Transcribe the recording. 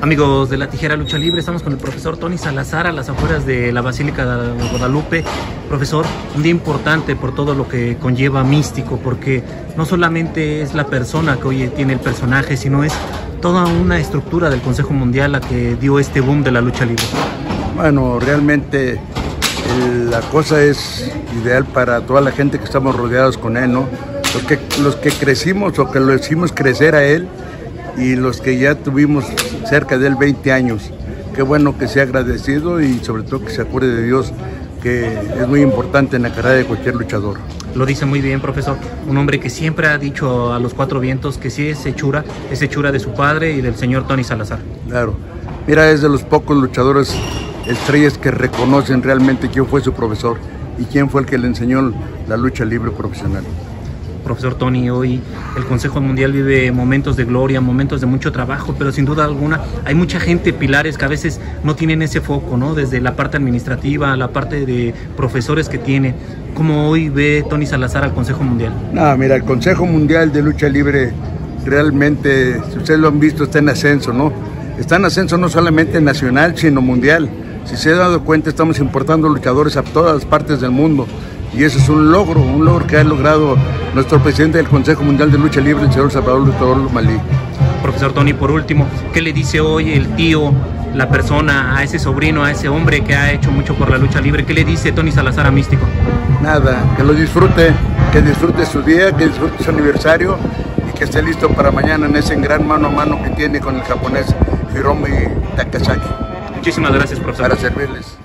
Amigos de la Tijera Lucha Libre, estamos con el profesor Tony Salazar a las afueras de la Basílica de Guadalupe. Profesor, un día importante por todo lo que conlleva místico, porque no solamente es la persona que hoy tiene el personaje, sino es toda una estructura del Consejo Mundial la que dio este boom de la lucha libre. Bueno, realmente la cosa es ideal para toda la gente que estamos rodeados con él, ¿no? Los los que crecimos o que lo hicimos crecer a él y los que ya tuvimos cerca de él 20 años. Qué bueno que sea agradecido y sobre todo que se acuerde de Dios, que es muy importante en la carrera de cualquier luchador. Lo dice muy bien, profesor. Un hombre que siempre ha dicho a los cuatro vientos que sí es hechura, es hechura de su padre y del señor Tony Salazar. Claro. Mira, es de los pocos luchadores estrellas que reconocen realmente quién fue su profesor y quién fue el que le enseñó la lucha libre profesional profesor Tony, hoy el Consejo Mundial vive momentos de gloria, momentos de mucho trabajo, pero sin duda alguna hay mucha gente, pilares, que a veces no tienen ese foco, ¿no? Desde la parte administrativa, la parte de profesores que tiene. ¿Cómo hoy ve Tony Salazar al Consejo Mundial? No, mira, el Consejo Mundial de Lucha Libre realmente, si ustedes lo han visto, está en ascenso, ¿no? Está en ascenso no solamente nacional, sino mundial. Si se ha dado cuenta, estamos importando luchadores a todas las partes del mundo y eso es un logro, un logro que ha logrado nuestro presidente del Consejo Mundial de Lucha Libre, el señor Salvador Luchador Malí. Profesor Tony, por último, ¿qué le dice hoy el tío, la persona, a ese sobrino, a ese hombre que ha hecho mucho por la lucha libre? ¿Qué le dice Tony Salazar a Místico? Nada, que lo disfrute, que disfrute su día, que disfrute su aniversario y que esté listo para mañana en ese gran mano a mano que tiene con el japonés Hiromi Takasaki. Muchísimas gracias, profesor. Para servirles.